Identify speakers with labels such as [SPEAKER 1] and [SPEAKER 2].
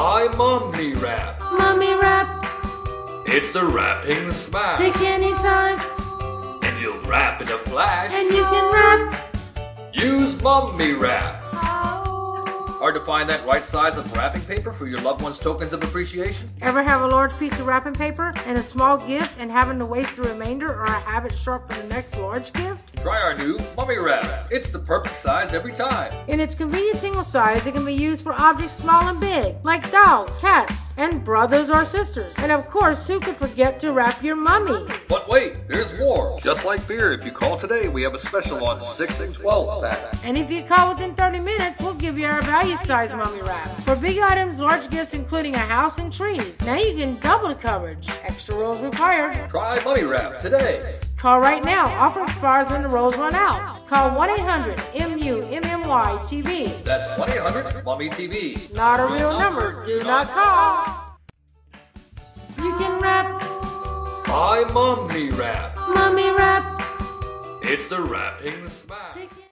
[SPEAKER 1] My Mummy Wrap.
[SPEAKER 2] Mummy wrap,
[SPEAKER 1] It's the wrapping smash.
[SPEAKER 2] pick any size,
[SPEAKER 1] And you'll wrap in a flash.
[SPEAKER 2] and you can wrap.
[SPEAKER 1] Use Mummy Wrap. Hard to find that right size of wrapping paper for your loved one's tokens of appreciation?
[SPEAKER 2] Ever have a large piece of wrapping paper and a small gift and having to waste the remainder or have it sharp for the next large gift?
[SPEAKER 1] Try our new Mummy Wrap. It's the perfect size every time.
[SPEAKER 2] In its convenient single size, it can be used for objects small and big, like dolls, cats, and brothers or sisters. And of course, who could forget to wrap your mummy?
[SPEAKER 1] But wait. Just like beer, if you call today, we have a special on 6 and 12 pack.
[SPEAKER 2] And if you call within 30 minutes, we'll give you our value size mummy wrap. For big items, large gifts including a house and trees. Now you can double the coverage. Extra rolls required.
[SPEAKER 1] Try Mummy Wrap today.
[SPEAKER 2] Call right now. Offer expires when the rolls run out. Call 1 800 MUMMY TV.
[SPEAKER 1] That's 1 800 Mummy TV.
[SPEAKER 2] Not a real number. Do not call. You can wrap,
[SPEAKER 1] My Mummy Wrap.
[SPEAKER 2] mummy wrap.
[SPEAKER 1] It's the
[SPEAKER 2] it-